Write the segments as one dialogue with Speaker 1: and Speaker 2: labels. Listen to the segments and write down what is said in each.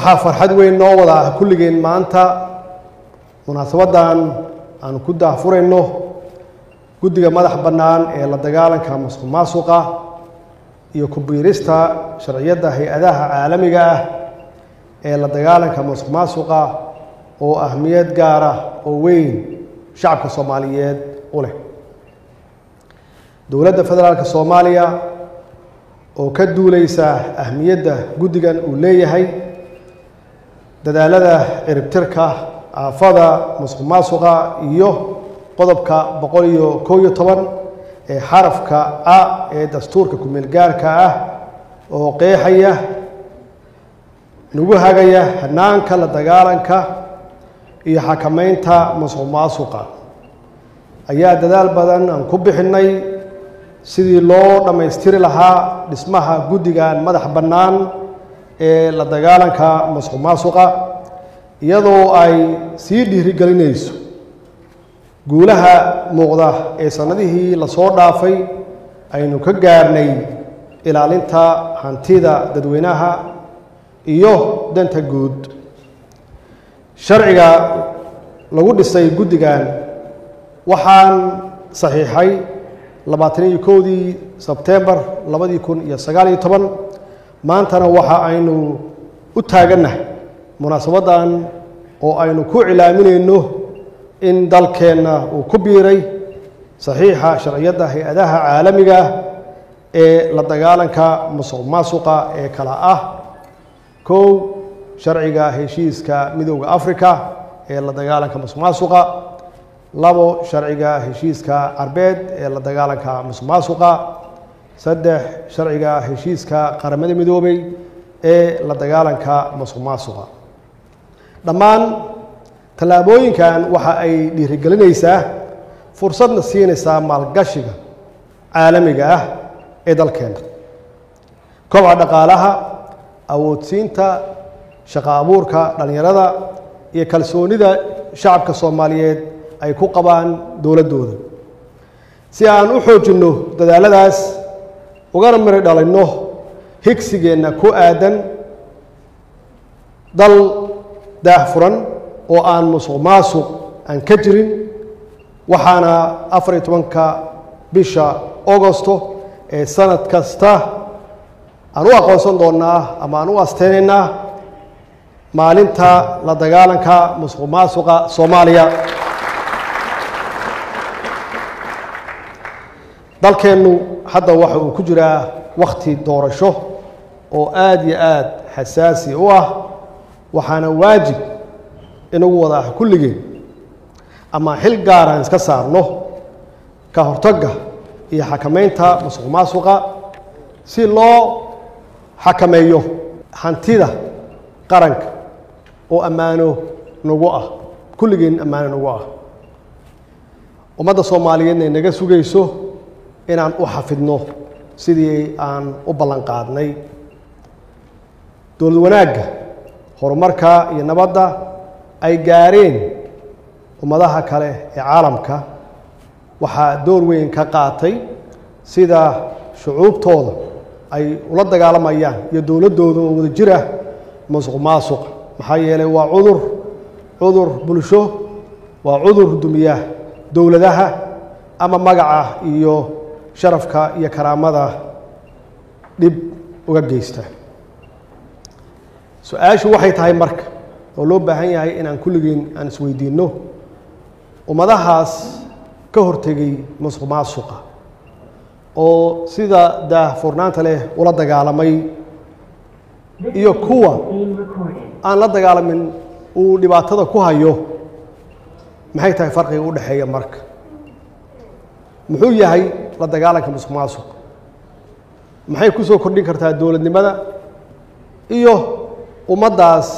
Speaker 1: waxaa farxad weyn noo wada ah kulligeen maanta munaasabaddan aanu ku daahfurayno guddiga madax bannaan ee la dagaalanka masuq maasuqa iyo ku biirista sharciyadda hay'adaha caalamiga ah ee la dagaalanka masuq maasuqa oo ahmiyad gaara oo weyn shacabka soomaaliyeed u leh. Dowladda federaalka soomaaliya oo ka duuleysa ahmiyadda guddigan uu leeyahay dadaalada ciribtirka aafada musuq maasuqa iyo qodobka boqol iyo kow iyo toban ee xarafka a ee dastuurka kumeel gaarka ah oo qeexaya nagu hagaya hanaanka la dagaalanka iyo xakameynta musuq maasuqa ayaa dadaal badan aan ku bixinay sidii loo dhammaystiri lahaa dhismaha guddigan madax bannaan ee la dagaalanka masuq maasuqa iyadoo ay sii dhiirigelinayso guulaha muuqda ee sannadihii la soo dhaafay aynu ka gaarnay ilaalinta hantida dadweynaha iyo danta guud. Sharciga lagu dhisay guddigan waxaan saxiixay labaatan iyo kowdii sebtembar labadii kun iyo sagaal iyo toban maantana waxa aynu u taagannahay munaasabaddan oo aynu ku cilaaminayno in dalkeenna uu ku biiray saxiixa sharciyadda hay'adaha caalamiga ee la dagaalanka musuq maasuqa ee kala ah. Kow sharciga heshiiska midowda africa ee la dagaalanka musuq maasuqa. Labo sharciga heshiiska carbeed ee la dagaalanka musuq maasuqa saddex sharciga heshiiska qaramada midoobay ee la dagaalanka musuq maasuqa dhammaan tallaabooyinkan waxa ay dhiirigelinaysaa fursadna siinaysaa maalgashiga caalamiga ah ee dalkeena. Kobca dhaqaalaha awoodsiinta shaqo abuurka dhallinyarada iyo kalsoonida shacabka soomaaliyeed ay ku qabaan dowladdooda. Si aan u xoojinno dadaaladaas ugana miri dhalinno higsigeenna ku aadan dal daahfuran oo aan musuq maasuq aan ka jirin. Waxaana afar iyo tobanka bisha augosto ee sanad kasta aan u aqoonsan doonnaa ama aan u asteynaynaa maalinta la dagaalanka musuq maasuqa soomaaliya dalkeennu hadda waxa uu ku jiraa wakhti doorasho oo aada iyo aada xasaasi u ah waxaana waajib inagu wada kulligeen ama xil gaaraan iska saarno ka hortagga iyo xakameynta musuq maasuqa si loo xakameeyo hantida qaranka oo ammaano nagu ah kulligeen ammaano nagu ah. Ummadda soomaaliyeedna inaga sugayso inaan u xafidno sidii aan u ballan qaadnay. Dowlad wanaagga horumarka iyo nabadda ay gaareen ummadaha kale ee caalamka waxaa door weyn ka qaatay sida shucuubtooda ay ula dagaalamayaan iyo dowladdooda oo wada jira musuq maasuq. Maxaa yeelay waa cudur cudur bulsho waa cudur dumiya dowladaha ama magaca iyo sharafka iyo karaamada dhib uga geysta. Su'aashu waxay tahay marka oo loo baahan yahay inaan kulligeen aan isweydiinno. Ummadahaas ka hortegay musuq maasuqa oo sida daahfurnaanta leh ula dagaalamay iyo kuwa aan la dagaalamin uu dhibaatada ku hayo maxay tahay farqiga u dhexeeya marka muxuu yahay la dagaalanka musuq maxay ku soo kordhin kartaa dowladnimada? Iyo ummaddaas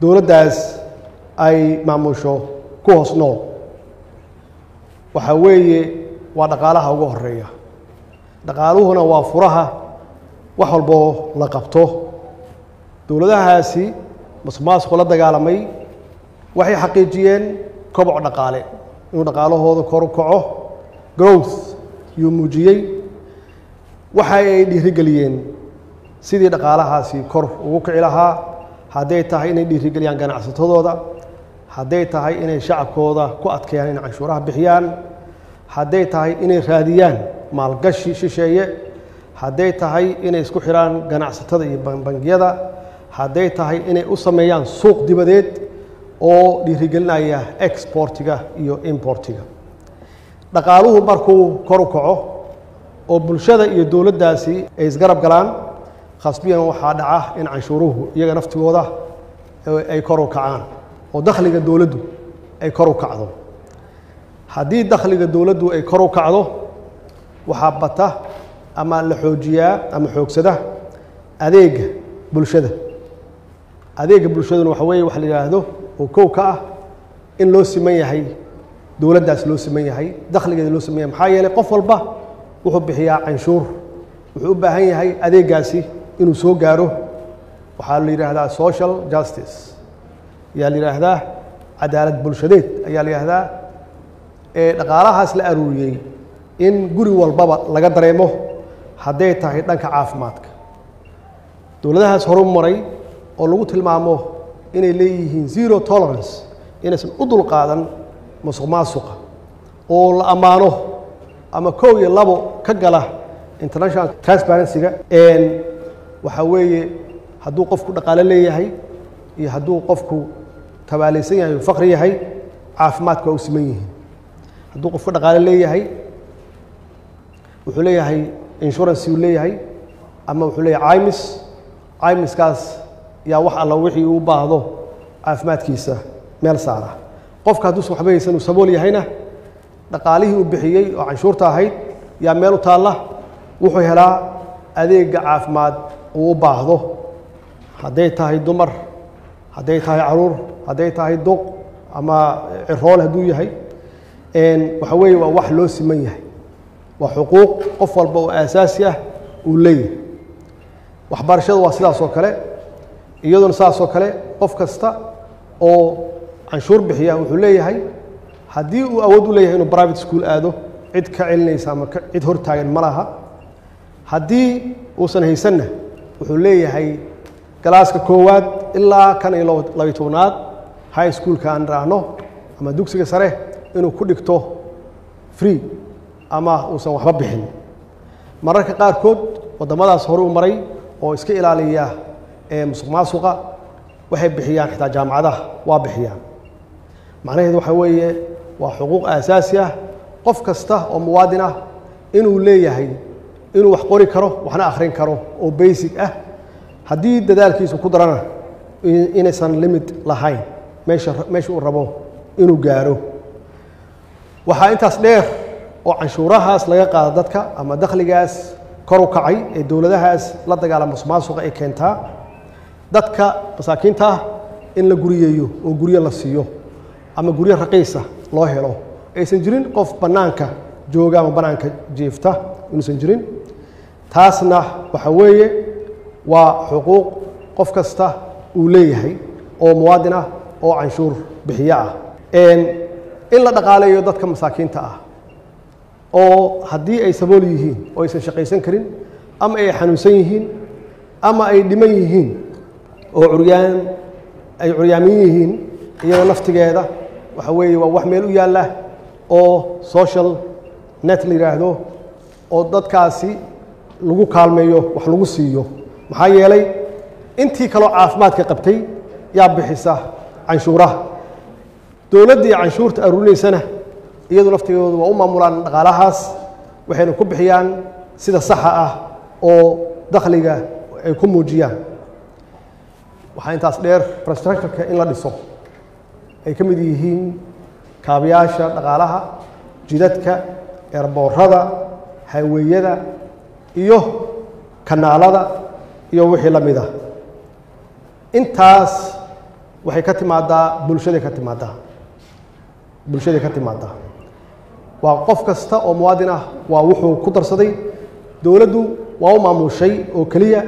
Speaker 1: dowladdaas ay maamusho ku hoos nool waxaa weeye waa dhaqaalaha ugu horreeya dhaqaaluhuna waa furaha wax walboo la qabto. Dowladahaasi musuq maasuqu la dagaalamay. Waxay xaqiijiyeen koboc dhaqaale. Inuu dhaqaalahooda kor u kaco. Growth yuu muujiyey. Waxa ay dhiirigeliyeen sidii dhaqaalahaasi kor ugu kici lahaa. Hadday tahay inay dhiirigeliyaan ganacsatadooda. Hadday tahay inay shacabkooda ku adkeeyaan inay canshuuraha bixiyaan. Hadday tahay inay raadiyaan maalgashi shisheeye. Hadday tahay inay isku xidhaan ganacsatada iyo bangiyada. Hadday tahay inay u sameeyaan suuq dibadeed oo dhiirigelinaya exportiga iyo importiga dhaqaaluhu markuu kor u kaco oo bulshada iyo dowladdaasi ay isgarab galaan khasbiyan waxaa dhaca in canshuuruhu iyaga naftigooda ay kor u kacaan oo dakhliga dowladdu ay kor u kacdo. Haddii dakhliga dowladdu ay kor u kacdo waxaa bata ama la xoojiyaa ama xoogsada adeega bulshada. Adeega bulshaduna waxa weeye waxa la yidhaahdo oo kow ka ah in loo siman yahay dowladdaas loo siman yahay dakhligeeda loo siman yahay. Maxaa yeelay qof walba wuxuu bixiyaa canshuur wuxuu u baahan yahay adeegaasi inuu soo gaaro. Waxaa la yidhaahdaa social justice ayaa la yidhaahdaa cadaalad bulshadeed ayaa la yidhaahdaa dhaqaalahaas la aruuriyey in guri walbaba laga dareemo hadday tahay dhanka caafimaadka. Dowladahaas horu maray oo lagu tilmaamo inay leeyihiin zero tolerance inaysan u dulqaadan musuq maasuqa oo la ammaano ama kow iyo labo ka gala international transparency-ga. Waxaa weeye hadduu qofku dhaqaalo leeyahay iyo hadduu qofku tabaalaysan yahay o faqri yahay caafimaadka waa u siman yihiin. Hadduu qofku dhaqaalo leeyahay wuxuu leeyahay insurance uu leeyahay ama wuxuu leeyahay cimis cimiskaas yaa wax alla wixii uu baahdo caafimaadkiisa meel saara qofka hadduusan waxba haysan uu sabool yahayna dhaqaalihii uu bixiyey oo canshuurta ahayd yaa meel u taalla wuxuu helaa adeega caafimaad uu u baahdo. Hadday tahay dumar hadday tahay carruur hadday tahay duq ama ciroole hadduu yahay waxa weeye waa wax loo siman yahay. Waa xuquuq qof walba oo aasaasi ah uu leeyahay. Waxbarashada waa sidaas oo kale iyaduna sidaas oo kale qof kasta oo canshuur bixiya wuxuu leeyahay haddii uu awood u leeyahay inuu private school aado cid ka celinaysa ama cid hortaagan ma laha. Haddii uusan haysanna wuxuu leeyahay galaaska koowaad ilaa kan iyo labiy tobnaad high schoolka aan raahno ama dugsiga sare inuu ku dhigto free ama uusan waxba bixin. Mararka qaarkood waddamadaas hore u maray oo iska ilaaliya musuq maasuqa waxay bixiyaan xitaa jaamacadaha waa bixiyaan macnaheedu waxaa weeye waa xuquuq aasaasi ah qof kasta oo muwaadin ah inuu leeyahay inuu wax qori karo waxna akhrin karo oo basic ah. Haddii dadaalkiisu ku darana inaysan limit lahayn meesha meesha uu rabo inuu gaaro. Waxaa intaas dheer oo canshuurahaas laga qaado dadka ama dakhligaas kor u kacay ee dowladahaas la dagaala musuqmaasuqa ay keentaa dadka masaakiinta ah in la guriyeeyo oo guryo la siiyo ama guryo raqiisa loo helo. Aysan jirin qof bannaanka jooga ama bannaanka jiifta inuusan jirin. Taasna waxa weeye waa xuquuq qof kasta uu leeyahay oo muwaadin ah oo canshuur bixiyo ah. In la dhaqaaleeyo dadka masaakiinta ah oo haddii ay sabool yihiin oo aysan shaqaysan karin ama ay xanuunsan yihiin ama ay dhiman yihiin oo curyaan ay curyaamin yihiin iyada naftigeeda waxa weeye waa wax meel u yaalla oo social net la yidhaahdo oo dadkaasi lagu kaalmeeyo wax lagu siiyo. Maxaa yeelay intii kaloo caafimaadka qabtay yaa bixisa canshuuraha. Dowladdii canshuurta aruurinaysana iyadu laftigoodu waa u maamulaan dhaqaalahaas waxayna ku bixiyaan sida saxa ah oo dakhliga ay ku muujiyaan. Waxaa intaas dheer infrastructureka in la dhiso ay ka mid yihiin kaabayaasha dhaqaalaha jidadka eerboorada hayweeyada iyo kanaalada iyo wixii la mid ah. Intaas waxay ka timaadaa bulshaday ka timaadaa. Bulshaday ka timaadaa. Waa qof kasta oo muwaadin ah waa wuxuu ku darsaday dowladdu waa u maamushay oo keliya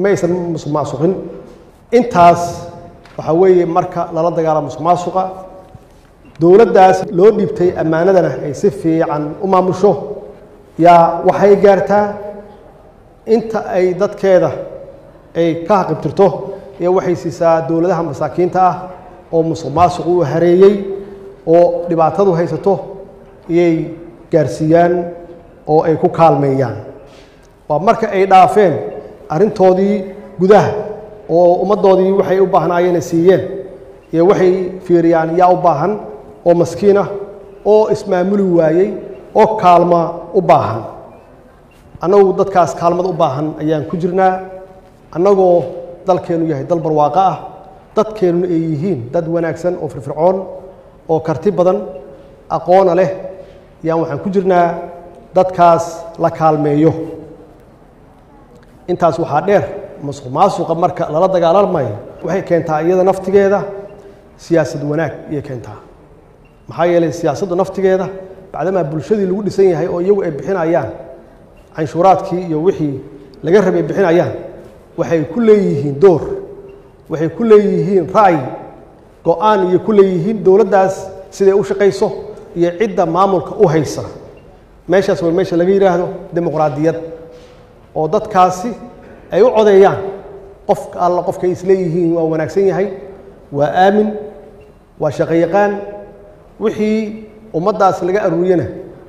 Speaker 1: ma aysan musuq maasuqin intaas waxaa weeye marka lala dagaalamo musuq maasuqa dowladdaas loo dhiibtay ammaanadana ay si fiican u maamusho. Yaa waxay gaartaa inta ay dadkeeda ay ka haqibtirto ee waxay siisaa dowladaha masaakiinta ah oo musuq maasuq u hareeyey oo dhibaatadu haysato iyay gaarsiiyaan oo ay ku kaalmeeyaan. Waa marka ay dhaafeen arrintoodii gudaha oo ummaddoodii waxay u baahnaayeen ay siiyeen iyo waxay fiiriyaan yaa u baahan oo maskiin ah oo ismaamuli waayey oo kaalma u baahan. Annagu dadkaas kaalmada u baahan ayaan ku jirnaa. Annagoo dalkeennu yahay dal barwaaqo ah dadkeennuna ay yihiin dad wanaagsan oo firfircoon oo karti badan aqoona leh ayaan waxaan ku jirnaa dadkaas la kaalmeeyo. Intaas waxaa dheer masuq maasuqa marka lala dagaalamayo waxay keentaa iyada naftigeeda siyaasad wanaag ayay keentaa. Maxaa yeelay siyaasaddu naftigeeda bacdamaa bulshadii lagu dhisan yahay oo iyagu ay bixinayaan canshuuraadkii iyo wixii laga rabay bixinayaan waxay ku leeyihiin door waxay ku leeyihiin ra'yi go'aan iyo ku leeyihiin dowladdaas siday u shaqayso iyo cidda maamulka u haysa. Meeshaas waa meesha laga yidhaahdo dimuqraadiyad oo dadkaasi ay u codeeyaan. Qofka alla qofkay isleeyihiin waa wanaagsan yahay waa aamin waa shaqo yaqaan. Wixii ummaddaas laga aruuriyana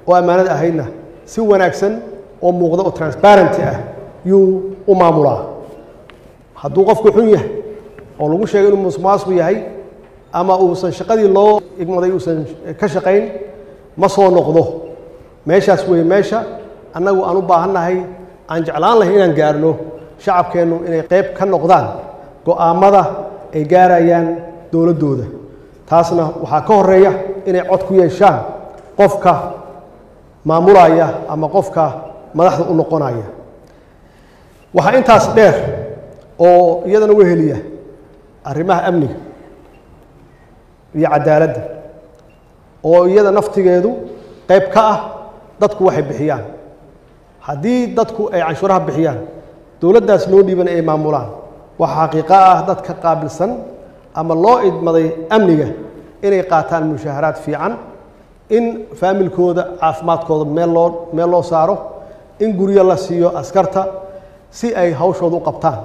Speaker 1: oo ammaanad ahaydna si wanaagsan oo muuqda oo transparenty ah yuu u maamulaa. Hadduu qofku xun yahay oo lagu sheegay inuu musuqmaasuq yahay ama uusan shaqadii loo igmaday uusan ka shaqayn ma soo noqdo. Meeshaas weeye meesha annagu aan u baahannahay aan jeclaan lahay inaan gaarno shacabkeennu inay qayb ka noqdaan go'aammada ay gaarayaan dowladdooda. Taasna waxaa ka horreeya inay cod ku yeeshaan qofka maamulaya ama qofka madaxda u noqonaya. Waxaa intaas dheer oo iyadana weheliya arrimaha amniga iyo cadaaladda oo iyada naftigeedu qayb ka ah dadku waxay bixiyaan. Haddii dadku ay canshuuraha bixiyaan dowladdaas loo dhiiban ay maamulaan waxaa xaqiiqo ah dadka qaabilsan ama loo idmaday amniga inay qaataan mushaaharaad fiican in faamilkooda caafimaadkooda meel loo meel loo saaro in guryo la siiyo askarta si ay hawshooda u qabtaan.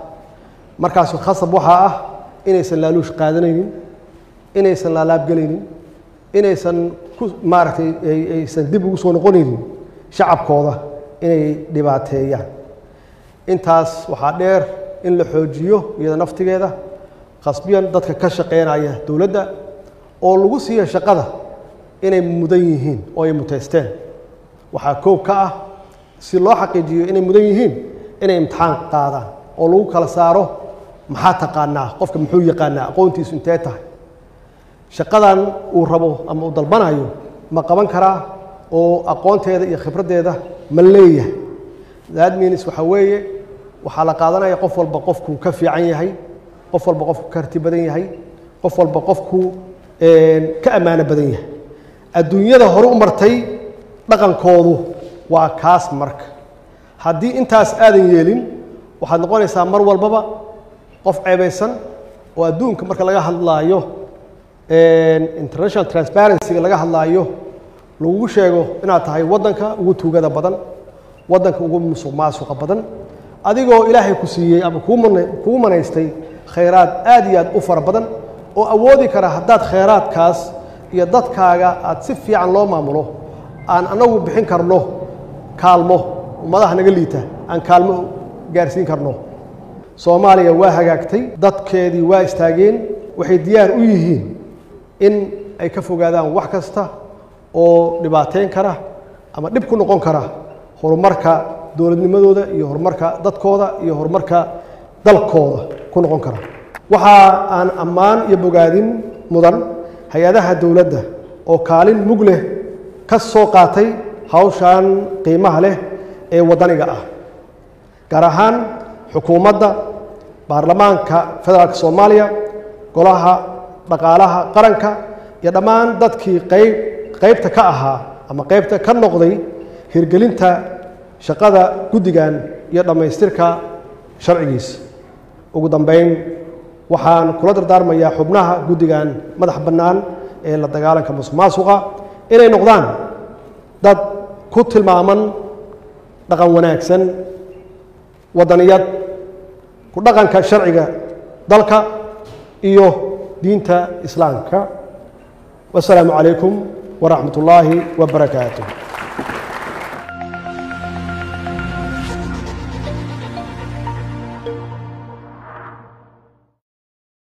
Speaker 1: Markaas khasab waxaa ah inaysan laaluush qaadanaynin inaysan laalaabgelaynin inaysan ku maaragtay aysan dib ugu soo noqonaynin shacabkooda inay dhibaateeyaan intaas waxaa dheer in la xoojiyo iyada naftigeeda khasbiyan dadka ka shaqeynaya dowladda oo lagu siiya shaqada inay mudan yihiin oo ay muteysteen waxaa koob ka ah si loo xaqiijiyo inay mudan yihiin inay imtixaan qaadaan oo lagu kala saaro maxaa taqaanaa qofka muxuu yaqaanaa aqoontiisu intee tahay? Shaqadan uu rabo ama uu dalbanayo ma qaban karaa oo aqoonteeda iyo khibraddeeda ma leeyahay. Means waxaa weeye waxaa la qaadanaya qof walba qofkuu ka fiican yahay qof walba qofku ka harti badan yahay qof walba qofkuu ka ammaano badan yahay. Adduunyada hore u martay dhaqankoodu waa kaas marka. Haddii intaas aadan yeelin waxaad noqonaysaa mar walbaba qof ceebaysan oo adduunka marka laga hadlaayo international transparencyga laga hadlaayo lagugu sheego inaad tahay waddanka ugu tuugada badan waddanka ugu musuq maasuqa badan adigoo ilaahay ku siiyey ama kugu manaystay khayraad aad iyo aad u fara badan oo awoodi kara haddaad khayraadkaas iyo dadkaaga aad si fiican loo maamulo aan annagu bixin karno kaalmo ummadaha naga liita aan kaalmo gaarsiin karno. Soomaaliya waa hagaagtay dadkeedii waa istaageen waxay diyaar u yihiin in ay ka fogaadaan wax kasta oo dhibaateyn kara ama dhib ku noqon kara horumarka dowladnimadooda iyo horumarka dadkooda iyo horumarka dalkooda ku noqon kara. Waxa aan ammaan iyo bogaadin mudan hay'adaha dowladda oo kaalin mug leh ka soo qaatay hawshan qiimaha leh ee waddaniga ah gaar ahaan xukuumadda baarlamaanka federaalka soomaaliya golaha dhaqaalaha qaranka iyo dhammaan dadkii qayb qaybta ka ahaa ama qaybta ka noqday hirgelinta shaqada guddigan iyo dhammaystirka sharcigiisa ugu dambeyn waxaan kula dardaarmayaa xubnaha guddigan madax bannaan ee la dagaalanka musuq maasuqa inay noqdaan dad ku tilmaaman dhaqan wanaagsan waddaniyad ku dhaqanka sharciga dalka iyo diinta islaamka. Wasalaamu calaykum waraxmat ullaahi wabarakaatuh